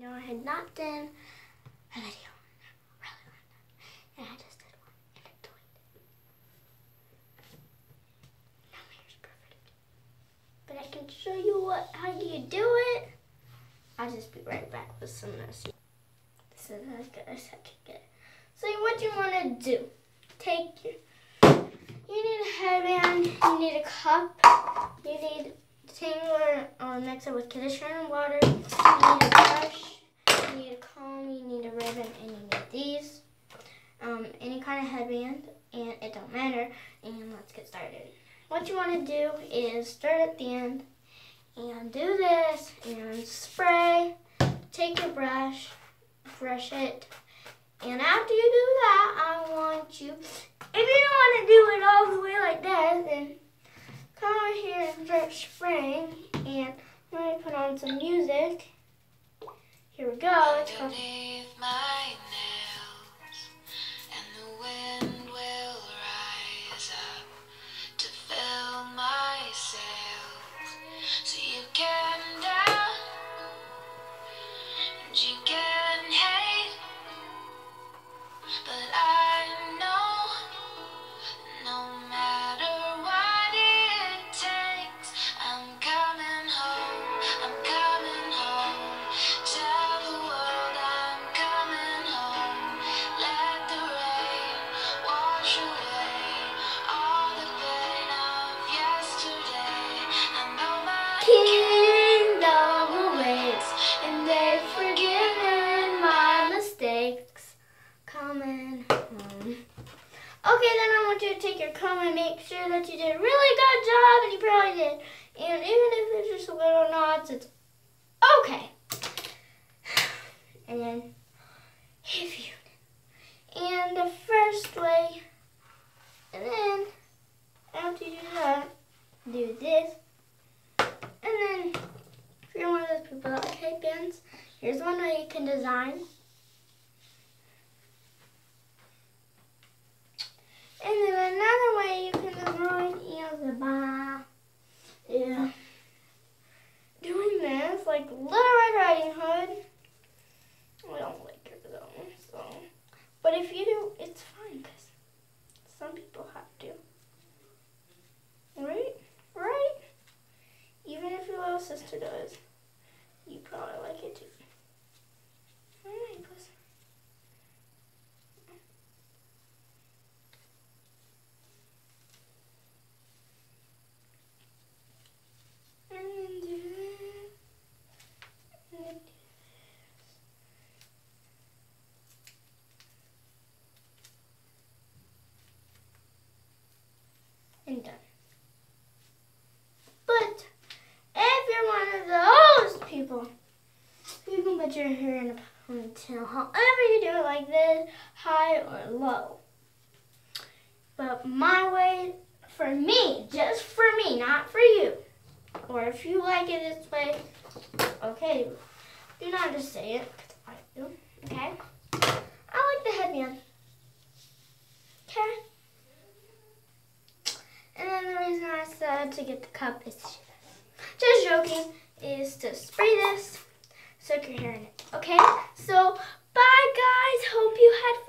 No, I had not done a video really long time, and I just did one and I deleted. Now my hair's perfect, but I can show you what how do you do it. I'll just be right back with some this. So that's good. I to get. So what you want to do? Take your. You need a headband. You need a cup. You need tangler or mix it with conditioner and water. You need a brush. You need a comb. You need a ribbon, and you need these. Um, any kind of headband, and it. And let's get started. What you want to do is start at the end and do this and spray. Take your brush, brush it, and after you do that, I want you, if you don't want to do it all the way like that, then come over here and start spraying. And let me put on some music. Here we go. Okay, then I want you to take your comb and make sure that you did a really good job, and you probably did. And even if it's just a little knots, it's okay. And then, if you and the first way, and then after you do that, do this. And then, if you're one of those people that like headbands, here's one way you can design. And then another way you can design is by yeah, doing this, like Little Red Riding Hood. I don't like her though, so. But if you do, it's fine, because some people have to. Right? Right? Even if your little sister does, you probably like it too. Alright. And then do this. And then do this. And done. But if you're one of those people, you can put your hair in a ponytail however you do it, like this, high or low. But my way, for me, just for me, not for you. Or if you like it this way, okay. Do not just say it, I do. Okay? I like the headband. Okay? And then the reason I said to get the cup is just joking, is to spray this, soak your hair in it. Okay? So, bye guys. Hope you had fun.